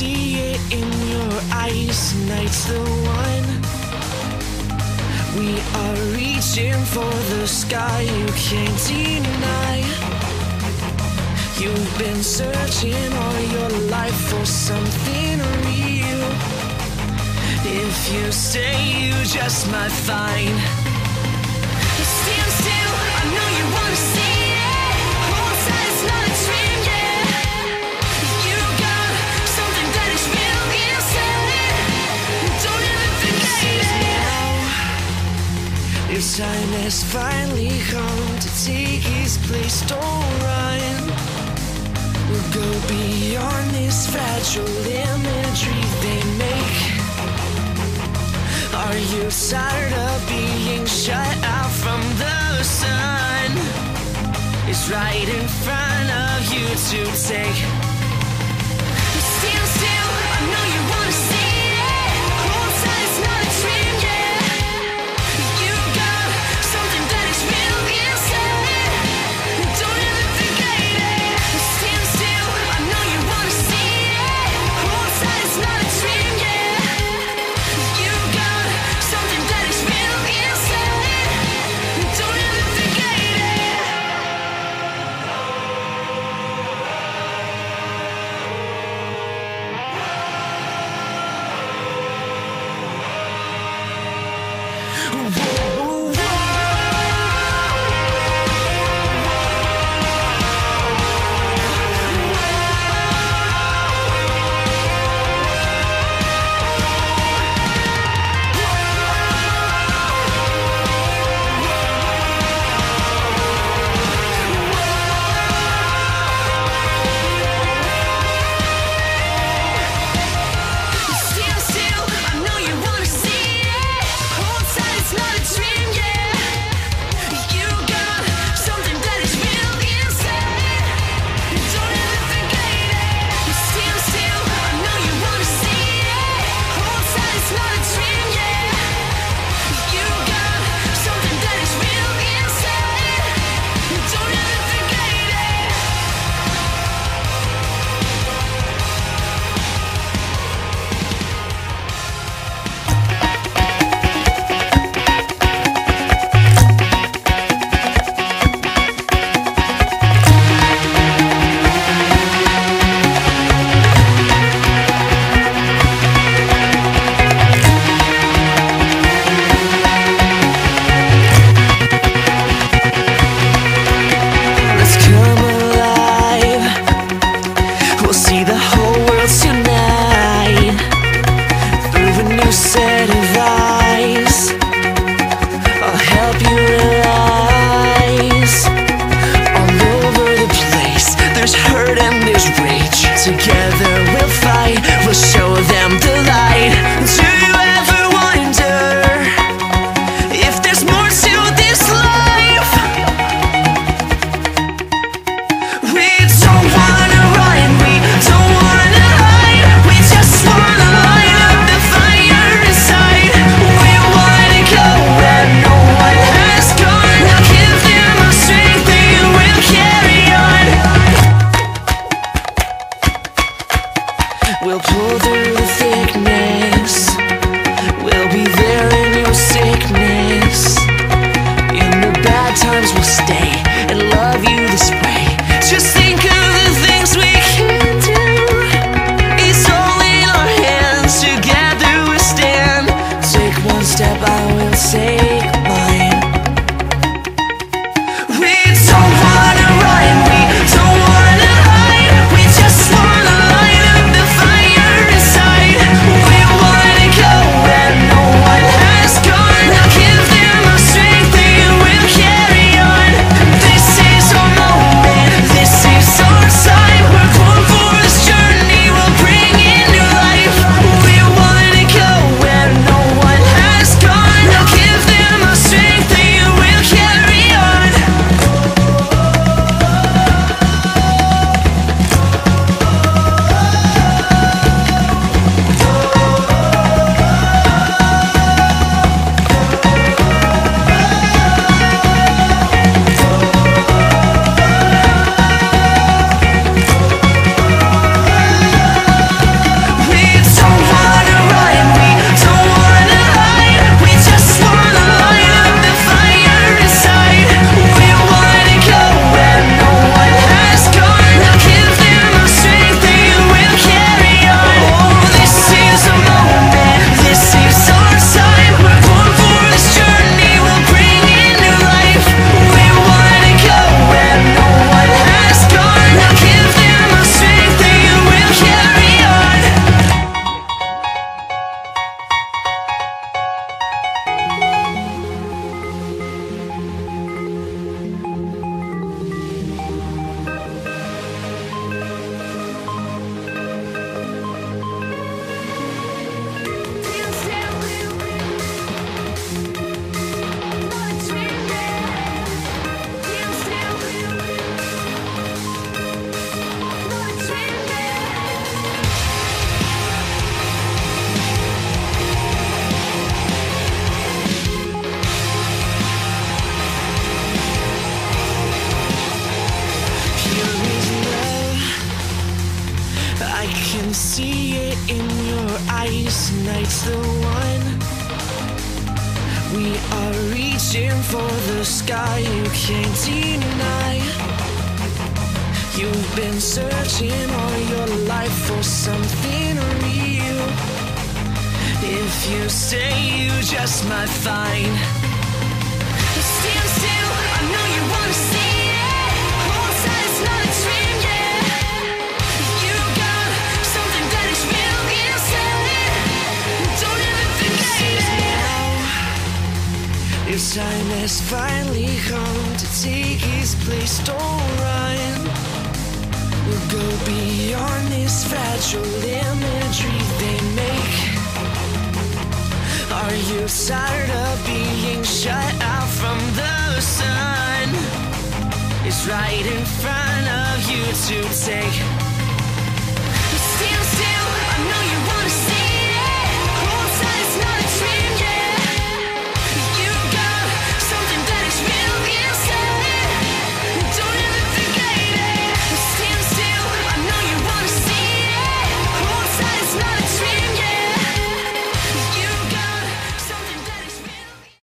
see it in your eyes. Night's the one. We are reaching for the sky you can't deny. You've been searching all your life for something real. If you stay, you just might find. is finally home to take his place. Don't run. We'll go beyond this fragile imagery they make. Are you tired of being shut out from the sun? It's right in front of you to take. It and this rage together. We'll pull through the thickness. The one. We are reaching for the sky, you can't deny. You've been searching all your life for something real. If you say you just might find. Stand still, I know you wanna see Time has finally come to take his place. Don't run. We'll go beyond this fragile imagery they make. Are you tired of being shut out from the sun? It's right in front of you to take.